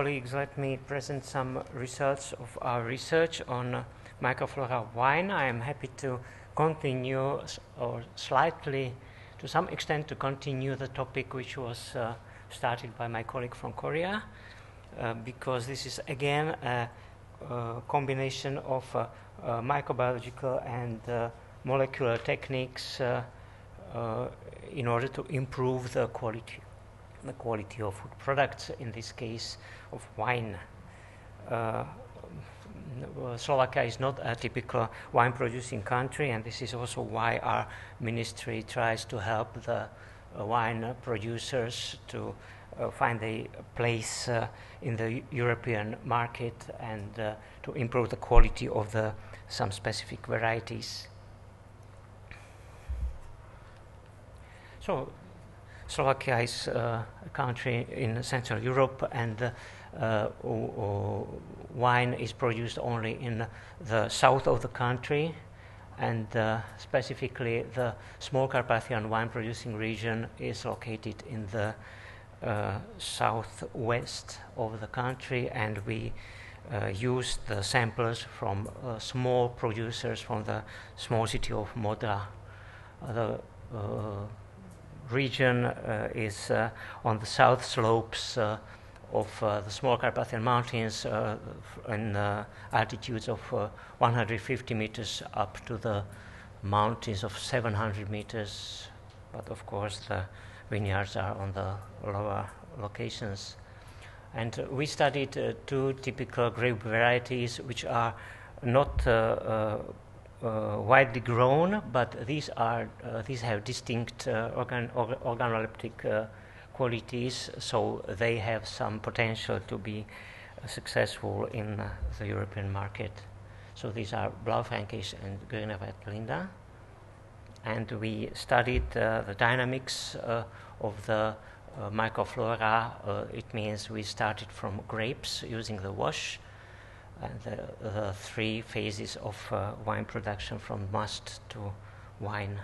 colleagues, let me present some results of our research on uh, microflora wine. I am happy to continue or slightly, to some extent, to continue the topic which was uh, started by my colleague from Korea, uh, because this is again a, a combination of uh, uh, microbiological and molecular techniques in order to improve the quality the quality of food products, in this case of wine. Uh, Slovakia is not a typical wine producing country, and this is also why our ministry tries to help the uh, wine producers to uh, find a place uh, in the European market and uh, to improve the quality of the some specific varieties. So Slovakia is uh, a country in Central Europe, and uh, wine is produced only in the south of the country, and uh, specifically the small Carpathian wine producing region is located in the uh, southwest of the country, and we uh, used the samples from uh, small producers from the small city of Modra. the region uh, is uh, on the south slopes uh, of the small Carpathian Mountains in altitudes of 150 meters up to the mountains of 700 meters. But of course, the vineyards are on the lower locations. And uh, we studied uh, two typical grape varieties which are not uh, uh, widely grown, but these are uh, these have distinct uh, organ, organoleptic qualities, so they have some potential to be successful in the European market. So these are Blaufränkisch and Grüner Veltliner. And we studied uh, the dynamics uh, of the uh, microflora. it means we started from grapes using the wash the, the, three phases of uh, wine production from must to wine.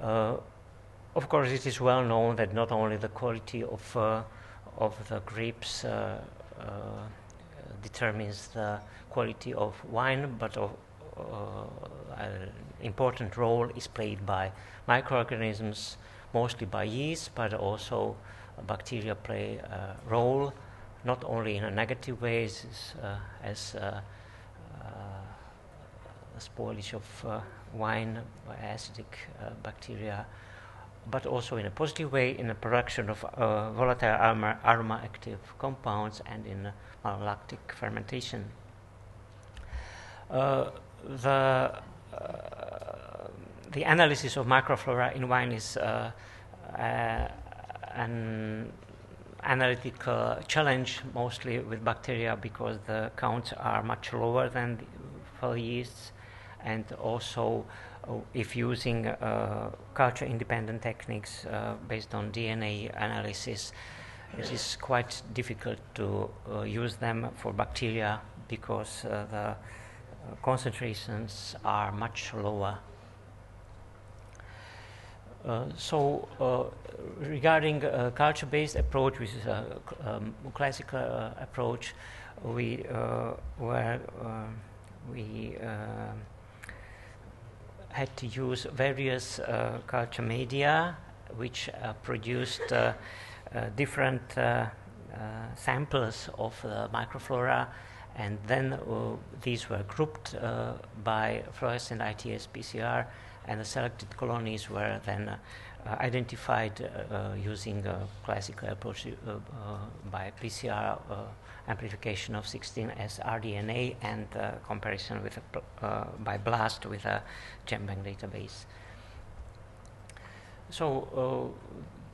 Uh, of course, it is well known that not only the quality of, uh, of the grapes determines the quality of wine, but of, an important role is played by microorganisms, mostly by yeast, but also bacteria play a role not only in a negative way as, uh, as uh, uh, spoilage of wine by acidic bacteria, but also in a positive way in the production of volatile aroma, aroma, active compounds and in malolactic fermentation. the the analysis of microflora in wine is uh, uh, an analytical challenge mostly with bacteria because the counts are much lower than for yeasts. And also uh, if using uh, culture independent techniques uh, based on DNA analysis it is quite difficult to uh, use them for bacteria because uh, the uh, concentrations are much lower uh, so uh, regarding a culture-based approach, which is a um, classical uh, approach, we where we had to use various culture media which produced different samples of microflora and then uh, these were grouped uh, by fluorescent ITS PCR and the selected colonies were then uh, identified uh, using a classical approach uh, by PCR amplification of 16S rDNA and comparison with by BLAST with a GenBank database. So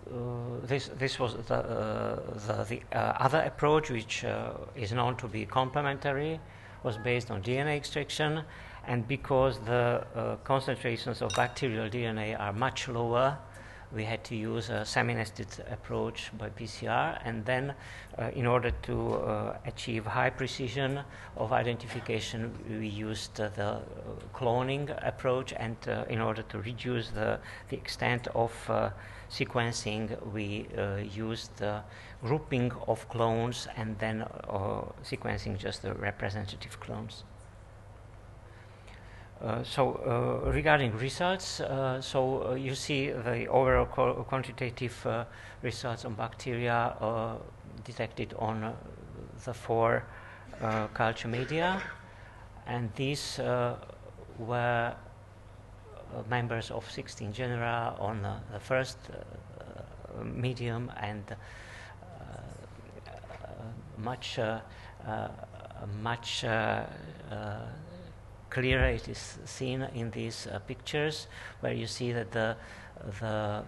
uh, this this was the uh, the, the uh, other approach, which is known to be complementary, was based on DNA extraction, and because the uh, concentrations of bacterial DNA are much lower, we had to use a semi-nested approach by PCR, and then uh, in order to uh, achieve high precision of identification, we used uh, the cloning approach, and in order to reduce the, the extent of sequencing, we used the grouping of clones and then sequencing just the representative clones. Uh, so uh, regarding results, uh, so uh, you see the overall quantitative uh, results on bacteria uh, detected on the four culture media, and these were members of 16 genera on the first medium and much much clearer it is seen in these uh, pictures where you see that the, the uh,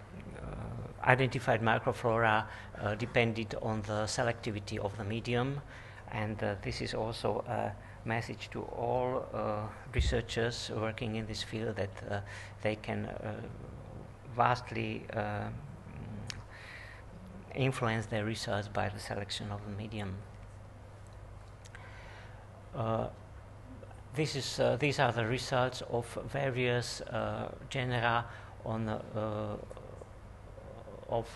identified microflora uh, depended on the selectivity of the medium and uh, this is also a message to all researchers working in this field that they can vastly influence their results by the selection of the medium. Uh, this is, uh, these are the results of various uh, genera on uh, of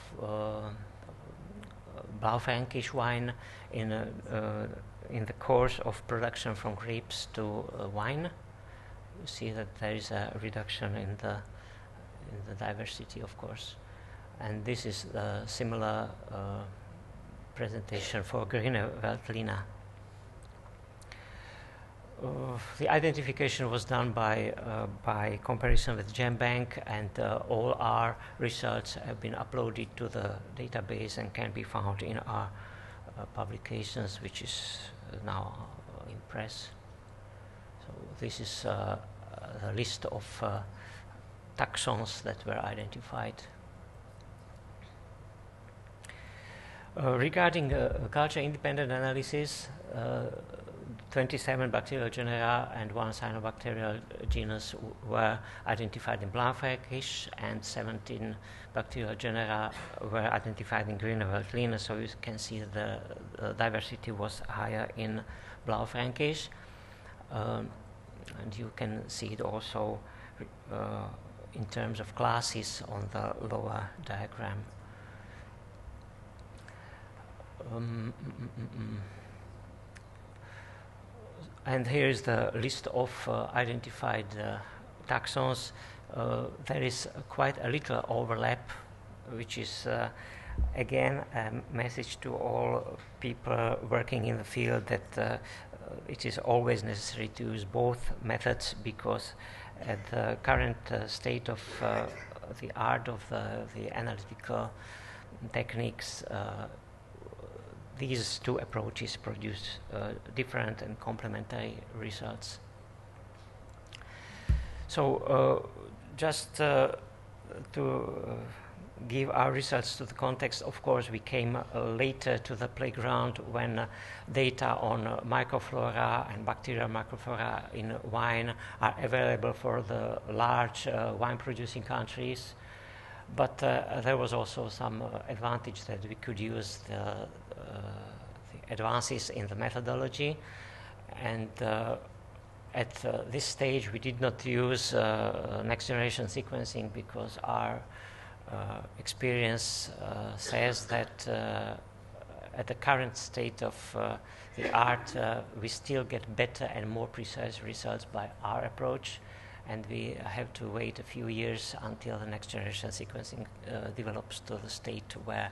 Blaufränkisch wine in, in the course of production from grapes to wine. You see that there is a reduction in the, in the diversity, of course. And this is a similar uh, presentation for Grüner Veltliner. Uh, the identification was done by, uh, by comparison with GenBank, and uh, all our results have been uploaded to the database and can be found in our uh, publications, which is now in press. So this is a list of taxons that were identified. Uh, regarding uh, culture independent analysis, uh, 27 bacterial genera and one cyanobacterial genus were identified in Blaufränkisch, and 17 bacterial genera were identified in Grüner Veltliner, so you can see the, the diversity was higher in Blaufränkisch. Um, and you can see it also uh, in terms of classes on the lower diagram. Um, mm, mm, mm. And here is the list of uh, identified uh, taxons. Uh, there is quite a little overlap, which is again a message to all people working in the field that uh, it is always necessary to use both methods because at the current uh, state of uh, the art of the, the analytical techniques, these two approaches produce uh, different and complementary results. So uh, just uh, to uh, give our results to the context, of course, we came uh, later to the playground when uh, data on microflora and bacterial microflora in wine are available for the large wine-producing countries but uh, there was also some uh, advantage that we could use the uh, the advances in the methodology. And uh, at uh, this stage, we did not use next generation sequencing because our experience says that at the current state of uh, the art, uh, we still get better and more precise results by our approach, and we have to wait a few years until the next generation sequencing uh, develops to the state where,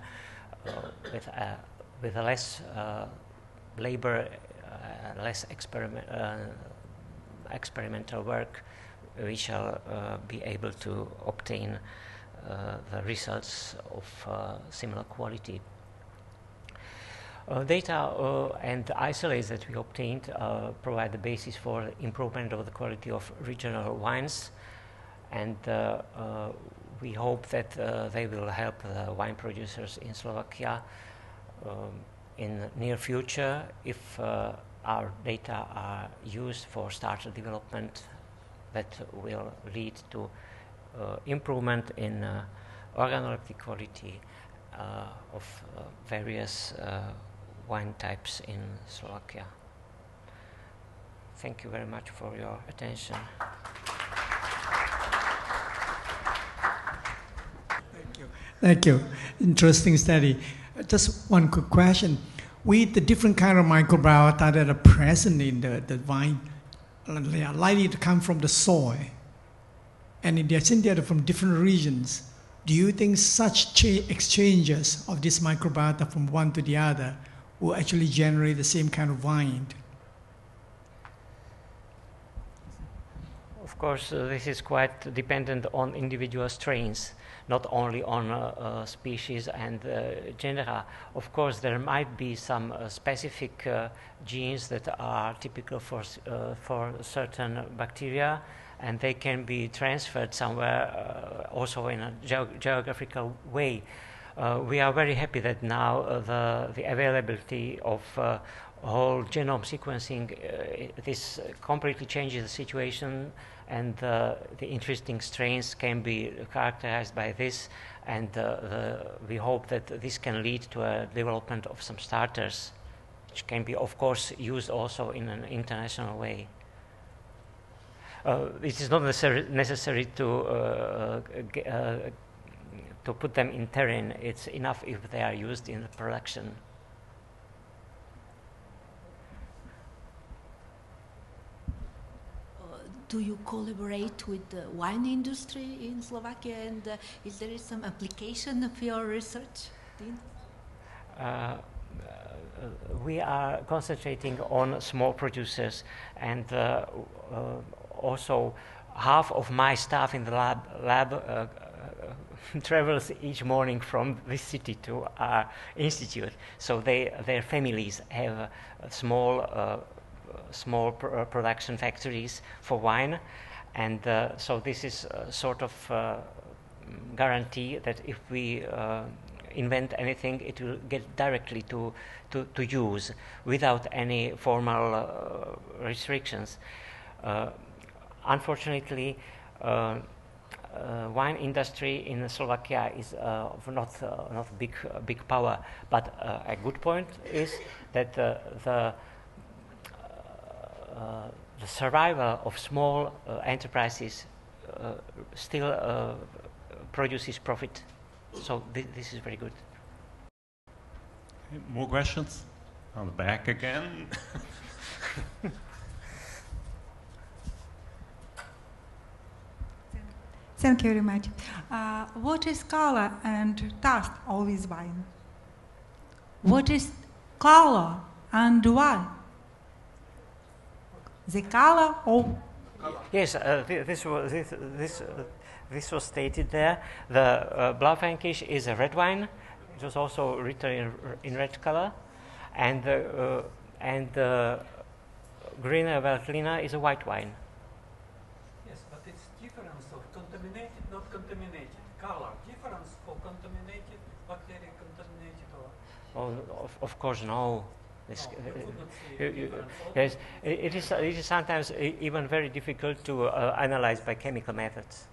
with with less uh, labor, uh, less experiment, uh, experimental work, we shall be able to obtain the results of similar quality. Uh, data uh, and isolates that we obtained uh, provide the basis for improvement of the quality of regional wines and we hope that they will help the wine producers in Slovakia um, in the near future, if uh, our data are used for starter development, that will lead to uh, improvement in uh, organoleptic quality uh, of uh, various uh, wine types in Slovakia. Thank you very much for your attention. Thank you. Thank you. Interesting study. Just one quick question. With the different kind of microbiota that are present in the, the vine, they are likely to come from the soil, and they're synthetic from different regions. Do you think such cha- exchanges of this microbiota from one to the other will actually generate the same kind of wine? Course, uh, this is quite dependent on individual strains, not only on uh, uh, species and uh, genera. Of course, there might be some uh, specific genes that are typical for, for certain bacteria, and they can be transferred somewhere also in a geo- geographical way. Uh, we are very happy that now uh, the, the availability of uh, whole genome sequencing uh, this completely changes the situation and uh, the interesting strains can be characterized by this and uh, we hope that this can lead to a development of some starters which can be of course used also in an international way uh, it is not necessary, necessary to uh, uh, to put them in terrain. It's enough if they are used in the production. Uh, do you collaborate with the wine industry in Slovakia and uh, is there some application of your research? Uh, uh, we are concentrating on small producers and uh, uh, also half of my staff in the lab, lab travels each morning from this city to our institute so they, their families have small small pr- uh, production factories for wine and uh, so this is a sort of uh, guarantee that if we uh, invent anything, it will get directly to, to, to use without any formal uh, restrictions. Uh, unfortunately, uh, uh, wine industry in Slovakia is uh, not uh, not big uh, big power, but uh, a good point is that uh, the uh, the survival of small uh, enterprises uh, still uh, produces profit. So thi- this is very good. More questions? On the back again. Thank you very much. Uh, what is color and taste always this wine? What is color and why? The color of Yes, uh, thi- this was this this, uh, this was stated there. The uh, Blaufränkisch is a red wine. It was also written in, r- in red color, and the uh, and the Grüner Veltliner is a white wine. Yes, but it's difference of contaminated, not contaminated. Color difference for contaminated, bacteria contaminated or. Oh, of, of course, no. This, uh, difference. Yes, it is, it is sometimes even very difficult to uh, analyze by chemical methods.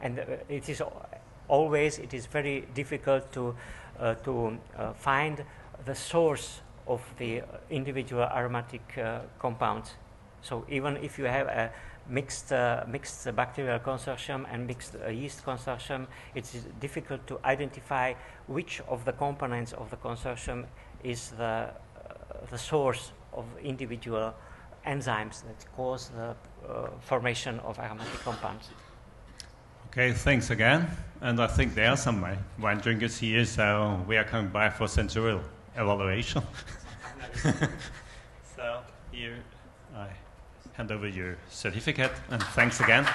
And uh, it is always, it is very difficult to, uh, to uh, find the source of the uh, individual aromatic uh, compounds. So even if you have a mixed, uh, mixed bacterial consortium and mixed uh, yeast consortium, it is difficult to identify which of the components of the consortium is the, uh, the source of individual enzymes that cause the uh, formation of aromatic compounds. Okay, thanks again. And I think there are some wi- wine drinkers here, so we are coming by for sensorial evaluation. so here I hand over your certificate and thanks again.